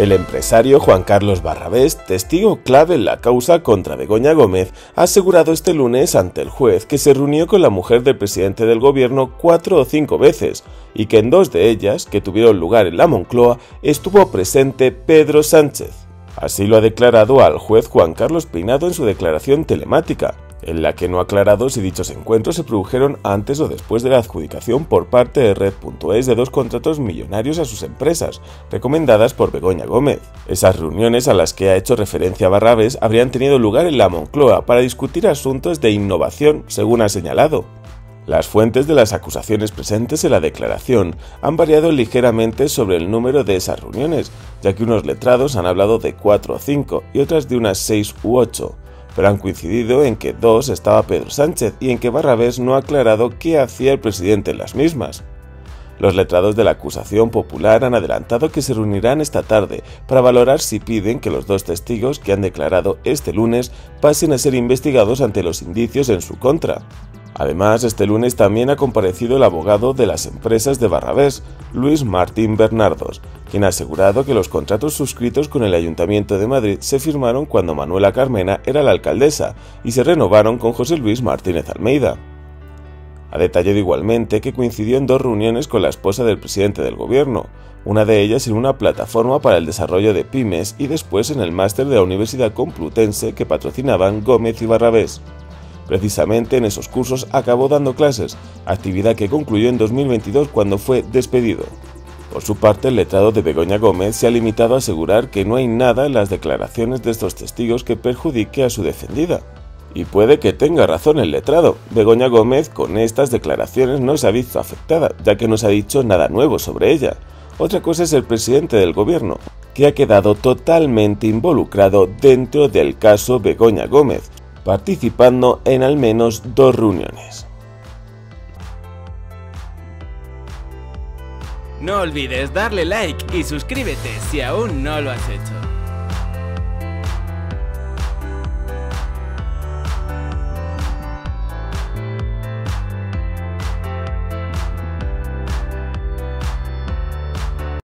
El empresario Juan Carlos Barrabés, testigo clave en la causa contra Begoña Gómez, ha asegurado este lunes ante el juez que se reunió con la mujer del presidente del gobierno cuatro o cinco veces y que en dos de ellas, que tuvieron lugar en la Moncloa, estuvo presente Pedro Sánchez. Así lo ha declarado al juez Juan Carlos Peinado en su declaración telemática, en la que no ha aclarado si dichos encuentros se produjeron antes o después de la adjudicación por parte de Red.es de dos contratos millonarios a sus empresas, recomendadas por Begoña Gómez. Esas reuniones a las que ha hecho referencia Barrabés habrían tenido lugar en la Moncloa para discutir asuntos de innovación, según ha señalado. Las fuentes de las acusaciones presentes en la declaración han variado ligeramente sobre el número de esas reuniones, ya que unos letrados han hablado de 4 o 5 y otras de unas 6 u 8 pero han coincidido en que dos estaba Pedro Sánchez y en que Barrabés no ha aclarado qué hacía el presidente en las mismas. Los letrados de la acusación popular han adelantado que se reunirán esta tarde para valorar si piden que los dos testigos que han declarado este lunes pasen a ser investigados ante los indicios en su contra. Además, este lunes también ha comparecido el abogado de las empresas de Barrabés, Luis Martín Bernardos, quien ha asegurado que los contratos suscritos con el Ayuntamiento de Madrid se firmaron cuando Manuela Carmena era la alcaldesa y se renovaron con José Luis Martínez Almeida. Ha detallado igualmente que coincidió en dos reuniones con la esposa del presidente del gobierno, una de ellas en una plataforma para el desarrollo de pymes y después en el máster de la Universidad Complutense que patrocinaban Gómez y Barrabés. Precisamente en esos cursos acabó dando clases, actividad que concluyó en 2022 cuando fue despedido. Por su parte, el letrado de Begoña Gómez se ha limitado a asegurar que no hay nada en las declaraciones de estos testigos que perjudique a su defendida. Y puede que tenga razón el letrado. Begoña Gómez con estas declaraciones no se ha visto afectada, ya que no se ha dicho nada nuevo sobre ella. Otra cosa es el presidente del gobierno, que ha quedado totalmente involucrado dentro del caso Begoña Gómez, participando en al menos dos reuniones. No olvides darle like y suscríbete si aún no lo has hecho.